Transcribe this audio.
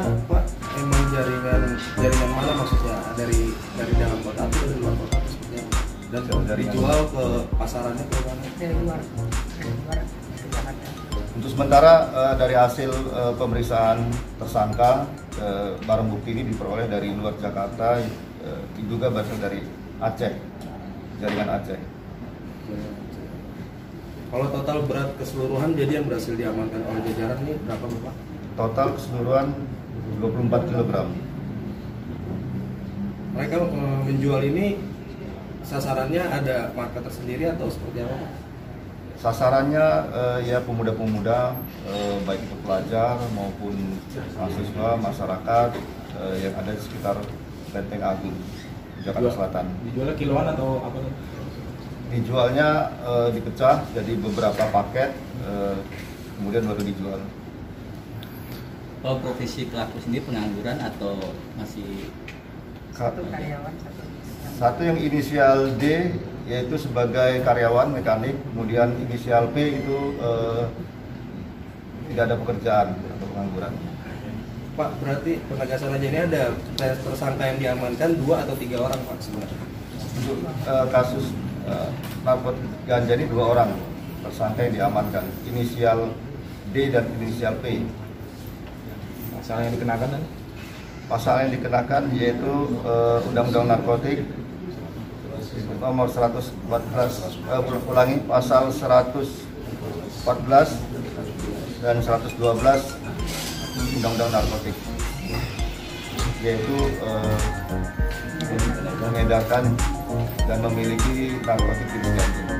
mana pak. Emang jaringan jaringan mana maksudnya? Dari dari dalam kota atau dari luar kota? Maksudnya? dan dari dijual ke pasarannya ke mana? Dari luar. Dari luar Jakarta. Untuk sementara uh, dari hasil uh, pemeriksaan tersangka uh, barang bukti ini diperoleh dari luar Jakarta uh, diduga berasal dari Aceh. Jaringan Aceh. Kalau total berat keseluruhan jadi yang berhasil diamankan oleh jajaran ini berapa Bapak? Total keseluruhan 24 kg. Mereka eh, menjual ini sasarannya ada market tersendiri atau seperti apa? Sasarannya eh, ya pemuda-pemuda eh, baik itu pelajar maupun mahasiswa, masyarakat eh, yang ada di sekitar Lenteng Agung, Jakarta Selatan. Dijualnya kiloan atau apa? Dijualnya eh, dipecah jadi beberapa paket, eh, kemudian baru dijual. Kalau profesi pelaku sendiri pengangguran atau masih satu karyawan satu Satu yang inisial D yaitu sebagai karyawan mekanik, kemudian inisial P itu eh, tidak ada pekerjaan atau pengangguran. Pak, berarti penegasan aja ini ada tersangka yang diamankan dua atau tiga orang Pak sebenarnya. Untuk eh, kasus eh, narkotika ganja ini dua orang tersangka yang diamankan, inisial D dan inisial P. Masalah yang dikenakan kan? Pasal yang dikenakan yaitu eh, Undang-Undang Narkotik nomor 114 eh, ulangi pasal 114 dan 112 Undang-Undang Narkotik yaitu eh, mengedarkan dan memiliki narkotik jenis ganja.